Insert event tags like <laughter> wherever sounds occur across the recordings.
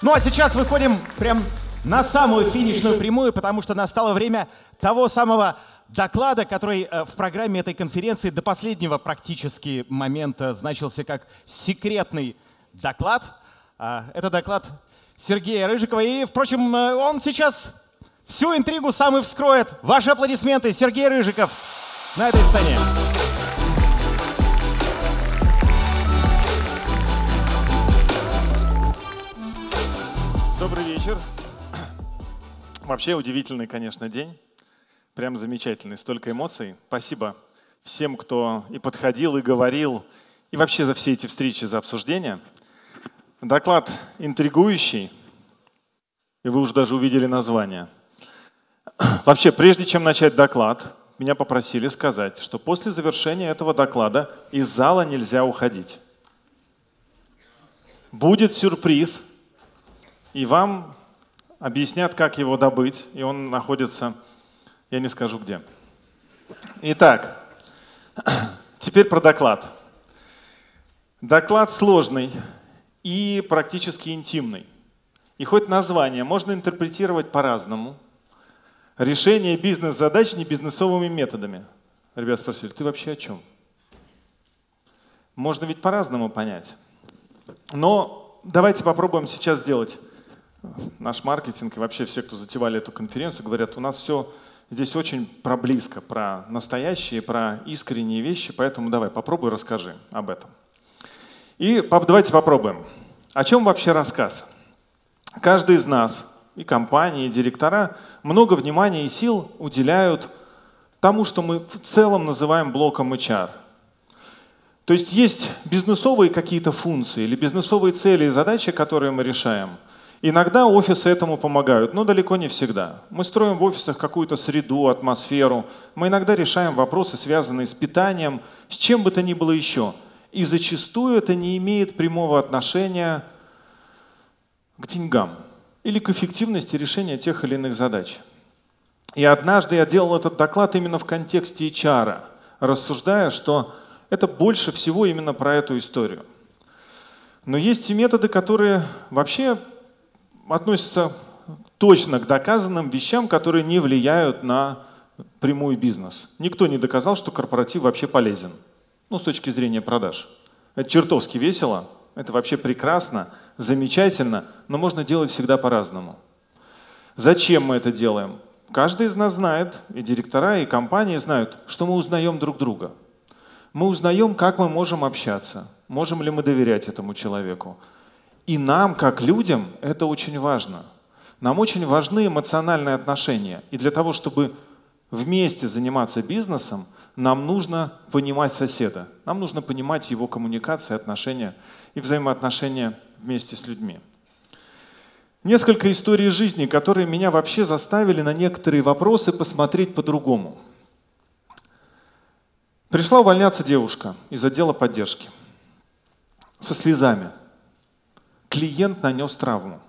Ну а сейчас выходим прям на самую финишную прямую, потому что настало время того самого доклада, который э, в программе этой конференции до последнего практически момента значился как секретный доклад. А, это доклад Сергея Рыжикова. И, впрочем, э, он сейчас всю интригу сам и вскроет. Ваши аплодисменты, Сергей Рыжиков на этой сцене. Вечер. <clears throat> Вообще удивительный, конечно, день. Прям замечательный, столько эмоций. Спасибо всем, кто и подходил, и говорил, и вообще за все эти встречи, за обсуждения. Доклад интригующий, и вы уже даже увидели название. <clears throat> Вообще, прежде чем начать доклад, меня попросили сказать, что после завершения этого доклада из зала нельзя уходить. Будет сюрприз, и вам объяснят, как его добыть, и он находится я не скажу где. Итак, <clears throat> теперь про доклад. Доклад сложный и практически интимный. И хоть название можно интерпретировать по-разному. Решение бизнес-задач не бизнесовыми методами. Ребята спросили, ты вообще о чем? Можно ведь по-разному понять. Но давайте попробуем сейчас сделать наш маркетинг и вообще все, кто затевали эту конференцию, говорят, у нас все здесь очень про близко, про настоящие, про искренние вещи, поэтому давай, попробуй, расскажи об этом. И давайте попробуем. О чем вообще рассказ? Каждый из нас, и компании, и директора, много внимания и сил уделяют тому, что мы в целом называем блоком HR. То есть есть бизнесовые какие-то функции или бизнесовые цели и задачи, которые мы решаем – Иногда офисы этому помогают, но далеко не всегда. Мы строим в офисах какую-то среду, атмосферу. Мы иногда решаем вопросы, связанные с питанием, с чем бы то ни было еще. И зачастую это не имеет прямого отношения к деньгам или к эффективности решения тех или иных задач. И однажды я делал этот доклад именно в контексте HR, рассуждая, что это больше всего именно про эту историю. Но есть и методы, которые вообще относится точно к доказанным вещам, которые не влияют на прямой бизнес. Никто не доказал, что корпоратив вообще полезен. Ну, с точки зрения продаж. Это чертовски весело, это вообще прекрасно, замечательно, но можно делать всегда по-разному. Зачем мы это делаем? Каждый из нас знает, и директора, и компании знают, что мы узнаем друг друга. Мы узнаем, как мы можем общаться, можем ли мы доверять этому человеку, и нам, как людям, это очень важно. Нам очень важны эмоциональные отношения. И для того, чтобы вместе заниматься бизнесом, нам нужно понимать соседа. Нам нужно понимать его коммуникации, отношения и взаимоотношения вместе с людьми. Несколько историй жизни, которые меня вообще заставили на некоторые вопросы посмотреть по-другому. Пришла увольняться девушка из отдела поддержки со слезами – клиент нанес травму.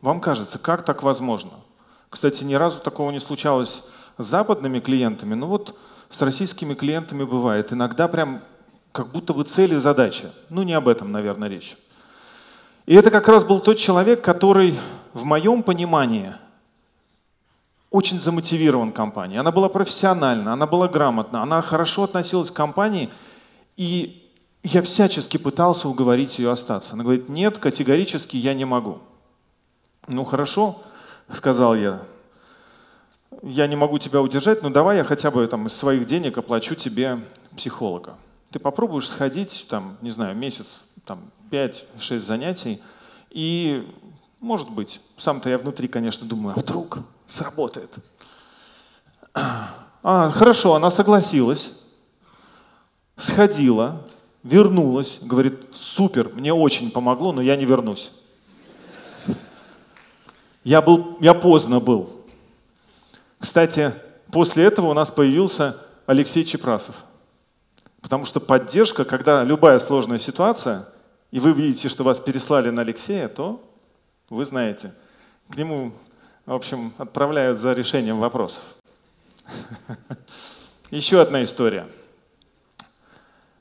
Вам кажется, как так возможно? Кстати, ни разу такого не случалось с западными клиентами, но вот с российскими клиентами бывает. Иногда прям как будто бы цель и задача. Ну, не об этом, наверное, речь. И это как раз был тот человек, который в моем понимании очень замотивирован компанией. Она была профессиональна, она была грамотна, она хорошо относилась к компании, и я всячески пытался уговорить ее остаться. Она говорит, нет, категорически я не могу. Ну хорошо, сказал я, я не могу тебя удержать, но давай я хотя бы там, из своих денег оплачу тебе психолога. Ты попробуешь сходить, там, не знаю, месяц, там, 5-6 занятий, и, может быть, сам-то я внутри, конечно, думаю, а вдруг сработает. А, хорошо, она согласилась, сходила, вернулась, говорит, супер, мне очень помогло, но я не вернусь. Я, был, я поздно был. Кстати, после этого у нас появился Алексей Чепрасов. Потому что поддержка, когда любая сложная ситуация, и вы видите, что вас переслали на Алексея, то вы знаете, к нему, в общем, отправляют за решением вопросов. <laughs> Еще одна история –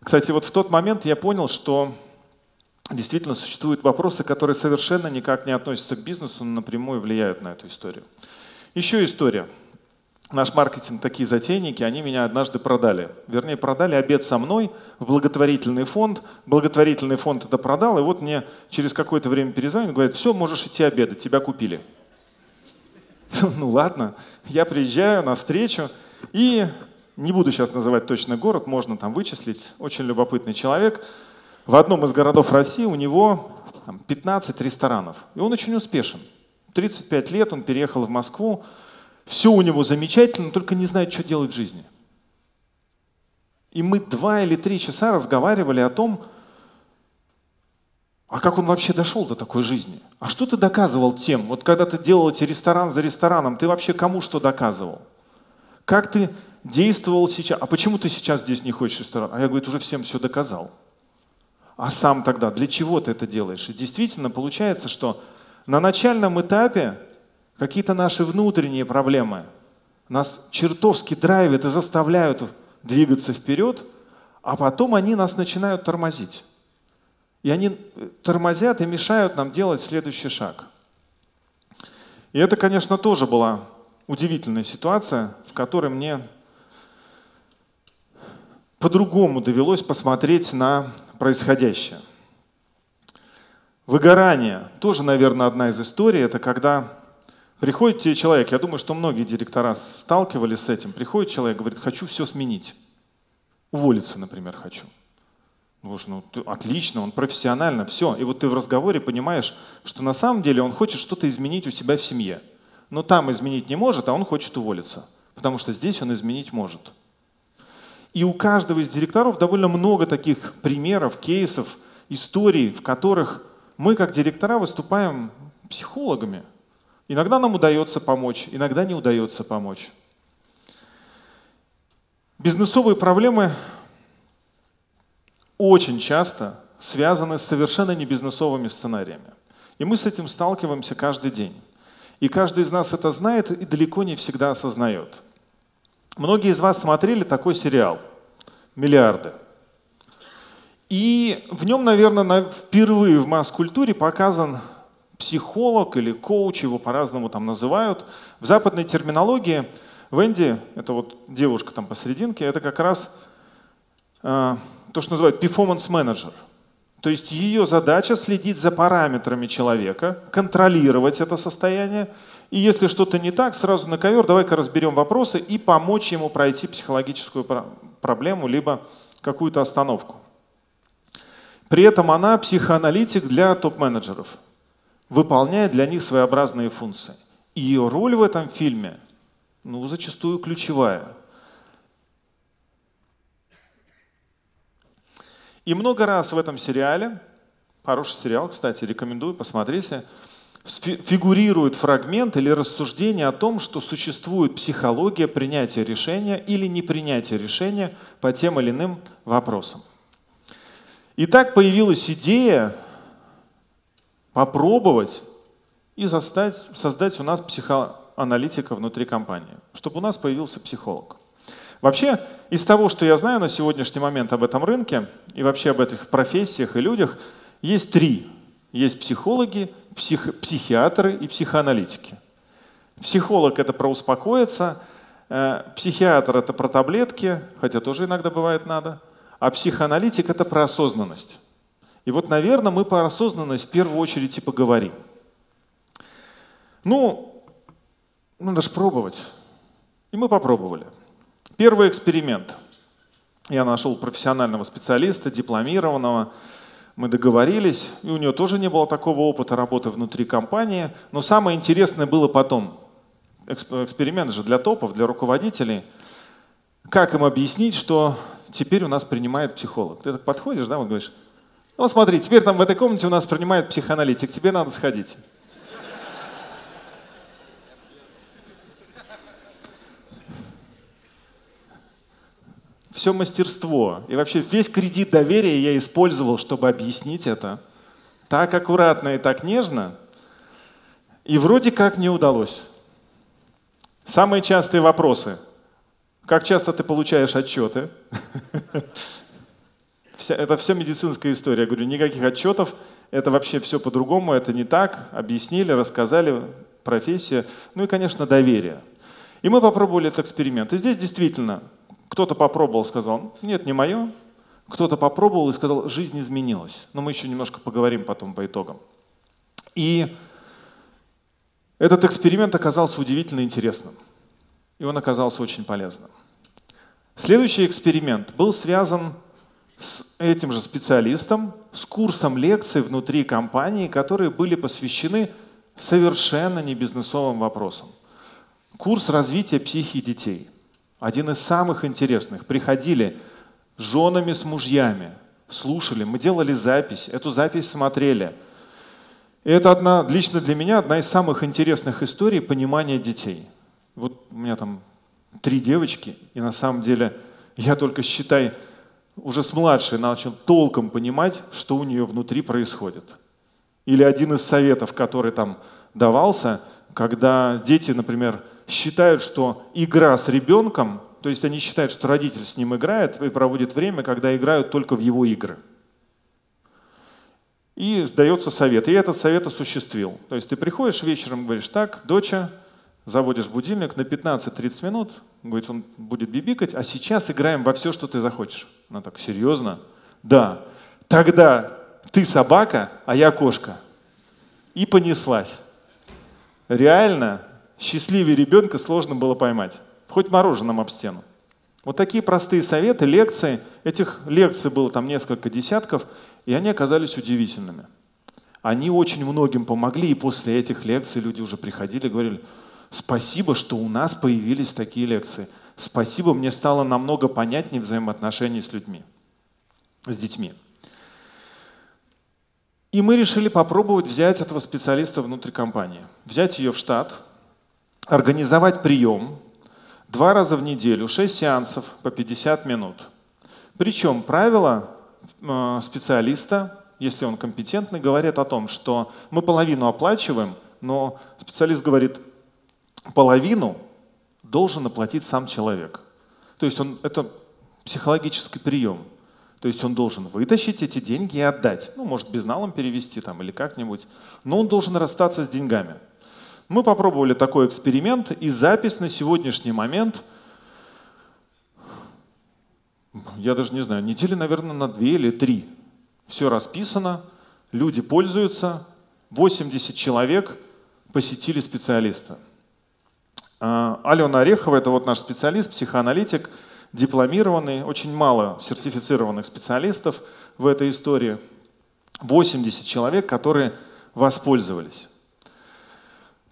кстати, вот в тот момент я понял, что действительно существуют вопросы, которые совершенно никак не относятся к бизнесу, но напрямую влияют на эту историю. Еще история. Наш маркетинг такие затейники, они меня однажды продали. Вернее, продали обед со мной в благотворительный фонд. Благотворительный фонд это продал, и вот мне через какое-то время перезвонят, говорят, все, можешь идти обедать, тебя купили. <laughs> Ну ладно, я приезжаю на встречу, и не буду сейчас называть точно город, можно там вычислить, очень любопытный человек. В одном из городов России у него 15 ресторанов, и он очень успешен. 35 лет он переехал в Москву, все у него замечательно, только не знает, что делать в жизни. И мы два или три часа разговаривали о том, а как он вообще дошел до такой жизни? А что ты доказывал тем? Вот когда ты делал эти ресторан за рестораном, ты вообще кому что доказывал? Как ты действовал сейчас? А почему ты сейчас здесь не хочешь ресторан? А я, говорю, уже всем все доказал. А сам тогда, для чего ты это делаешь? И действительно получается, что на начальном этапе какие-то наши внутренние проблемы нас чертовски драйвят и заставляют двигаться вперед, а потом они нас начинают тормозить. И они тормозят и мешают нам делать следующий шаг. И это, конечно, тоже была удивительная ситуация, в которой мне по-другому довелось посмотреть на происходящее. Выгорание тоже, наверное, одна из историй. Это когда приходит тебе человек, я думаю, что многие директора сталкивались с этим. Приходит человек, говорит, хочу все сменить. Уволиться, например, хочу. Ну, ну отлично, он профессионально, все. И вот ты в разговоре понимаешь, что на самом деле он хочет что-то изменить у себя в семье. Но там изменить не может, а он хочет уволиться. Потому что здесь он изменить может. И у каждого из директоров довольно много таких примеров, кейсов, историй, в которых мы как директора выступаем психологами. Иногда нам удается помочь, иногда не удается помочь. Бизнесовые проблемы очень часто связаны с совершенно не бизнесовыми сценариями. И мы с этим сталкиваемся каждый день. И каждый из нас это знает и далеко не всегда осознает. Многие из вас смотрели такой сериал «Миллиарды». И в нем, наверное, впервые в масс-культуре показан психолог или коуч, его по-разному там называют. В западной терминологии Венди, это вот девушка там посерединке, это как раз э, то, что называют performance менеджер. То есть ее задача следить за параметрами человека, контролировать это состояние. И если что-то не так, сразу на ковер, давай-ка разберем вопросы и помочь ему пройти психологическую проблему, либо какую-то остановку. При этом она психоаналитик для топ-менеджеров, выполняет для них своеобразные функции. И ее роль в этом фильме ну, зачастую ключевая – И много раз в этом сериале, хороший сериал, кстати, рекомендую, посмотрите, фигурирует фрагмент или рассуждение о том, что существует психология принятия решения или непринятия решения по тем или иным вопросам. И так появилась идея попробовать и создать, создать у нас психоаналитика внутри компании, чтобы у нас появился психолог. Вообще, из того, что я знаю на сегодняшний момент об этом рынке и вообще об этих профессиях и людях, есть три. Есть психологи, псих, психиатры и психоаналитики. Психолог — это про успокоиться, э, психиатр — это про таблетки, хотя тоже иногда бывает надо, а психоаналитик — это про осознанность. И вот, наверное, мы про осознанность в первую очередь и поговорим. Ну, надо же пробовать. И мы попробовали. Первый эксперимент. Я нашел профессионального специалиста, дипломированного. Мы договорились, и у него тоже не было такого опыта работы внутри компании. Но самое интересное было потом. Эксперимент же для топов, для руководителей. Как им объяснить, что теперь у нас принимает психолог? Ты так подходишь, да, вот говоришь, ну смотри, теперь там в этой комнате у нас принимает психоаналитик, тебе надо сходить. Все мастерство и вообще весь кредит доверия я использовал, чтобы объяснить это так аккуратно и так нежно, и вроде как не удалось. Самые частые вопросы. Как часто ты получаешь отчеты? <laughs> это все медицинская история. Я говорю, никаких отчетов, это вообще все по-другому, это не так. Объяснили, рассказали, профессия. Ну и, конечно, доверие. И мы попробовали этот эксперимент. И здесь действительно кто-то попробовал, сказал, нет, не мое. Кто-то попробовал и сказал, жизнь изменилась. Но мы еще немножко поговорим потом по итогам. И этот эксперимент оказался удивительно интересным. И он оказался очень полезным. Следующий эксперимент был связан с этим же специалистом, с курсом лекций внутри компании, которые были посвящены совершенно не бизнесовым вопросам. Курс развития психики детей. Один из самых интересных. Приходили женами, с мужьями, слушали, мы делали запись, эту запись смотрели. И это одна, лично для меня одна из самых интересных историй понимания детей. Вот у меня там три девочки, и на самом деле я только, считай, уже с младшей начал толком понимать, что у нее внутри происходит. Или один из советов, который там давался, когда дети, например, считают, что игра с ребенком, то есть они считают, что родитель с ним играет и проводит время, когда играют только в его игры. И дается совет. И этот совет осуществил. То есть ты приходишь вечером, говоришь, так, доча, заводишь будильник на 15-30 минут, говорит, он будет бибикать, а сейчас играем во все, что ты захочешь. Она так, серьезно? Да. Тогда ты собака, а я кошка. И понеслась. Реально, счастливее ребенка сложно было поймать. Хоть мороженым об стену. Вот такие простые советы, лекции. Этих лекций было там несколько десятков, и они оказались удивительными. Они очень многим помогли, и после этих лекций люди уже приходили и говорили, спасибо, что у нас появились такие лекции. Спасибо, мне стало намного понятнее взаимоотношения с людьми, с детьми. И мы решили попробовать взять этого специалиста внутрь компании, взять ее в штат, организовать прием два раза в неделю, 6 сеансов по 50 минут. Причем правило э, специалиста, если он компетентный, говорит о том, что мы половину оплачиваем, но специалист говорит, половину должен оплатить сам человек. То есть он, это психологический прием. То есть он должен вытащить эти деньги и отдать. Ну, может, безналом перевести там или как-нибудь. Но он должен расстаться с деньгами. Мы попробовали такой эксперимент, и запись на сегодняшний момент, я даже не знаю, недели, наверное, на две или три. Все расписано, люди пользуются, 80 человек посетили специалиста. А, Алена Орехова, это вот наш специалист, психоаналитик, дипломированный, очень мало сертифицированных специалистов в этой истории. 80 человек, которые воспользовались.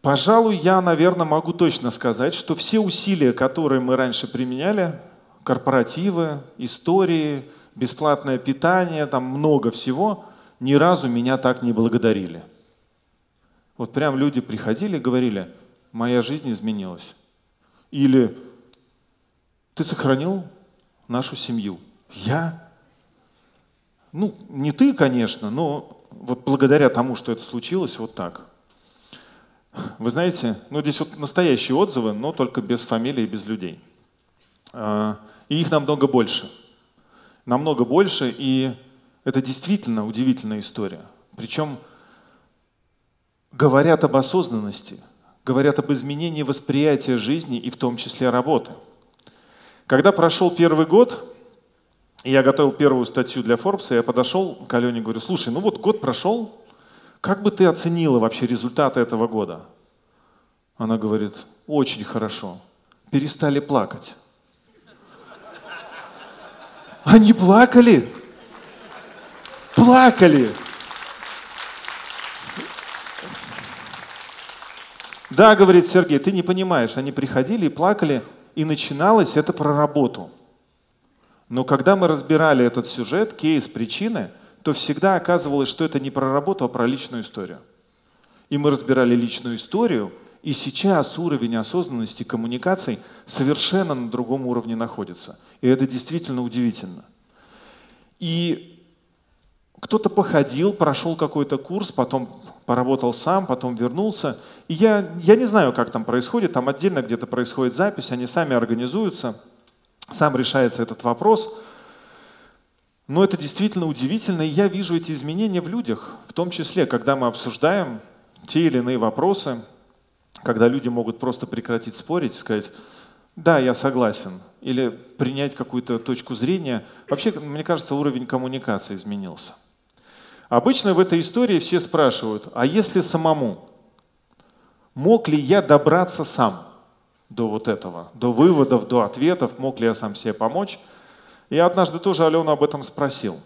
Пожалуй, я, наверное, могу точно сказать, что все усилия, которые мы раньше применяли, корпоративы, истории, бесплатное питание, там много всего, ни разу меня так не благодарили. Вот прям люди приходили и говорили, моя жизнь изменилась. Или ты сохранил нашу семью. Я? Ну, не ты, конечно, но вот благодаря тому, что это случилось, вот так. Вы знаете, ну здесь вот настоящие отзывы, но только без фамилий и без людей. А, и их намного больше. Намного больше, и это действительно удивительная история. Причем говорят об осознанности, говорят об изменении восприятия жизни и в том числе работы. Когда прошел первый год, и я готовил первую статью для Forbes, я подошел к Алене и говорю, слушай, ну вот год прошел, как бы ты оценила вообще результаты этого года? Она говорит, очень хорошо, перестали плакать. Они плакали? Плакали. Да, говорит Сергей, ты не понимаешь, они приходили и плакали, и начиналось это про работу. Но когда мы разбирали этот сюжет, кейс, причины, то всегда оказывалось, что это не про работу, а про личную историю. И мы разбирали личную историю, и сейчас уровень осознанности коммуникаций совершенно на другом уровне находится. И это действительно удивительно. И кто-то походил, прошел какой-то курс, потом поработал сам, потом вернулся. И я, я не знаю, как там происходит, там отдельно где-то происходит запись, они сами организуются, сам решается этот вопрос. Но это действительно удивительно, и я вижу эти изменения в людях, в том числе, когда мы обсуждаем те или иные вопросы, когда люди могут просто прекратить спорить, сказать, да, я согласен, или принять какую-то точку зрения. Вообще, мне кажется, уровень коммуникации изменился. Обычно в этой истории все спрашивают, а если самому? Мог ли я добраться сам до вот этого, до выводов, до ответов, мог ли я сам себе помочь? Я однажды тоже Алену об этом спросил.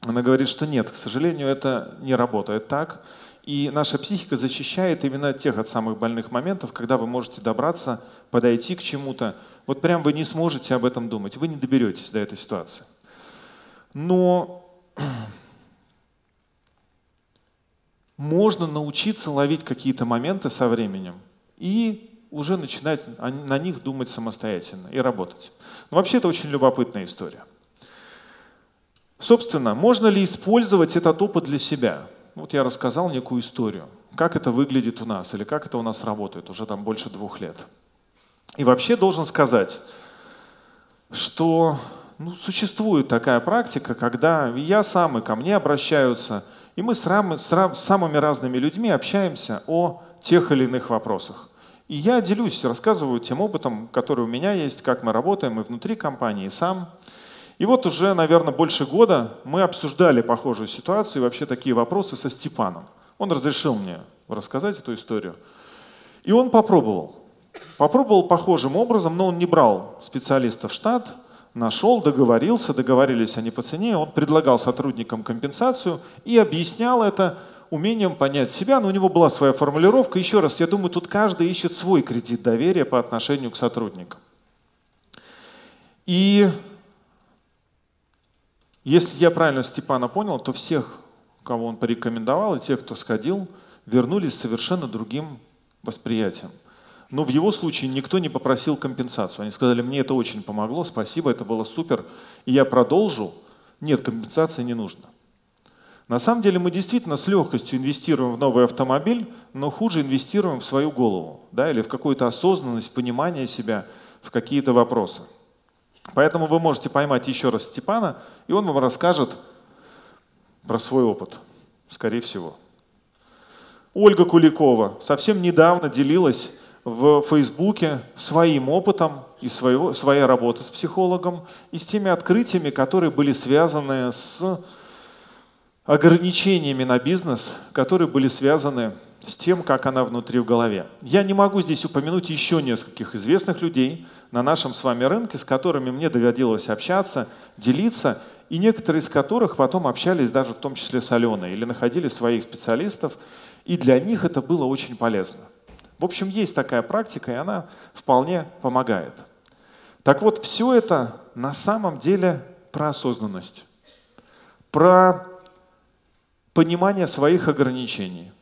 Она говорит, что нет, к сожалению, это не работает так. И наша психика защищает именно тех от самых больных моментов, когда вы можете добраться, подойти к чему-то. Вот прям вы не сможете об этом думать, вы не доберетесь до этой ситуации. Но <clears throat> можно научиться ловить какие-то моменты со временем и уже начинать на них думать самостоятельно и работать. Но вообще это очень любопытная история. Собственно, можно ли использовать этот опыт для себя? Вот я рассказал некую историю, как это выглядит у нас или как это у нас работает уже там больше двух лет. И вообще должен сказать, что ну, существует такая практика, когда я сам и ко мне обращаются, и мы с, рам, с, рам, с самыми разными людьми общаемся о тех или иных вопросах. И я делюсь, рассказываю тем опытом, который у меня есть, как мы работаем и внутри компании, и сам. И вот уже, наверное, больше года мы обсуждали похожую ситуацию и вообще такие вопросы со Степаном. Он разрешил мне рассказать эту историю. И он попробовал. Попробовал похожим образом, но он не брал специалистов в штат, нашел, договорился, договорились они по цене, он предлагал сотрудникам компенсацию и объяснял это умением понять себя, но у него была своя формулировка. Еще раз, я думаю, тут каждый ищет свой кредит доверия по отношению к сотрудникам. И если я правильно Степана понял, то всех, кого он порекомендовал, и тех, кто сходил, вернулись совершенно другим восприятием. Но в его случае никто не попросил компенсацию. Они сказали, мне это очень помогло, спасибо, это было супер, и я продолжу. Нет, компенсации не нужно. На самом деле мы действительно с легкостью инвестируем в новый автомобиль, но хуже инвестируем в свою голову да, или в какую-то осознанность, понимание себя в какие-то вопросы. Поэтому вы можете поймать еще раз Степана, и он вам расскажет про свой опыт, скорее всего. Ольга Куликова совсем недавно делилась в Фейсбуке своим опытом и своего, своей работы с психологом и с теми открытиями, которые были связаны с ограничениями на бизнес, которые были связаны с тем, как она внутри в голове. Я не могу здесь упомянуть еще нескольких известных людей на нашем с вами рынке, с которыми мне доводилось общаться, делиться, и некоторые из которых потом общались даже в том числе с Аленой или находили своих специалистов, и для них это было очень полезно. В общем, есть такая практика, и она вполне помогает. Так вот, все это на самом деле про осознанность, про понимание своих ограничений,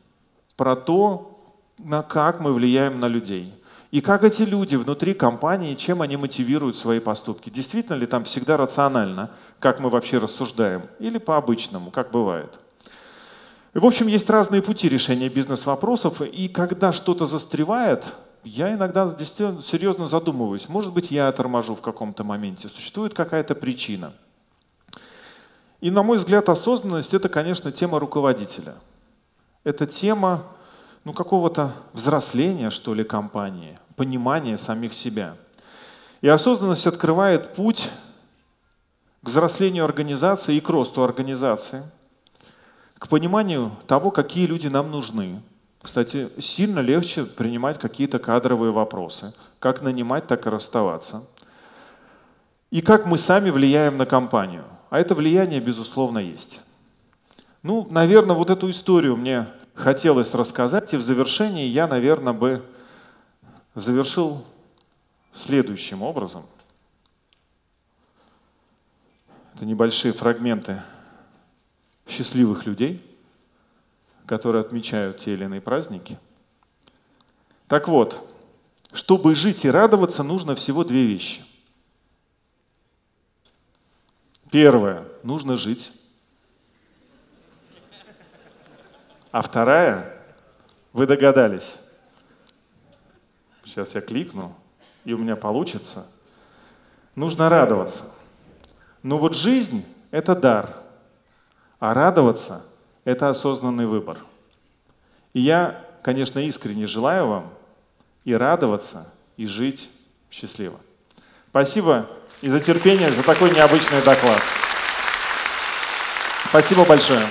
про то, на как мы влияем на людей. И как эти люди внутри компании, чем они мотивируют свои поступки. Действительно ли там всегда рационально, как мы вообще рассуждаем, или по-обычному, как бывает. И, в общем, есть разные пути решения бизнес-вопросов, и когда что-то застревает, я иногда действительно серьезно задумываюсь. Может быть, я торможу в каком-то моменте, существует какая-то причина – и, на мой взгляд, осознанность — это, конечно, тема руководителя. Это тема ну, какого-то взросления, что ли, компании, понимания самих себя. И осознанность открывает путь к взрослению организации и к росту организации, к пониманию того, какие люди нам нужны. Кстати, сильно легче принимать какие-то кадровые вопросы, как нанимать, так и расставаться. И как мы сами влияем на компанию – а это влияние, безусловно, есть. Ну, наверное, вот эту историю мне хотелось рассказать, и в завершении я, наверное, бы завершил следующим образом. Это небольшие фрагменты счастливых людей, которые отмечают те или иные праздники. Так вот, чтобы жить и радоваться, нужно всего две вещи. Первое, нужно жить. А вторая, вы догадались. Сейчас я кликну, и у меня получится. Нужно радоваться. Но вот жизнь — это дар, а радоваться — это осознанный выбор. И я, конечно, искренне желаю вам и радоваться, и жить счастливо. Спасибо и за терпение, за такой необычный доклад. Спасибо большое.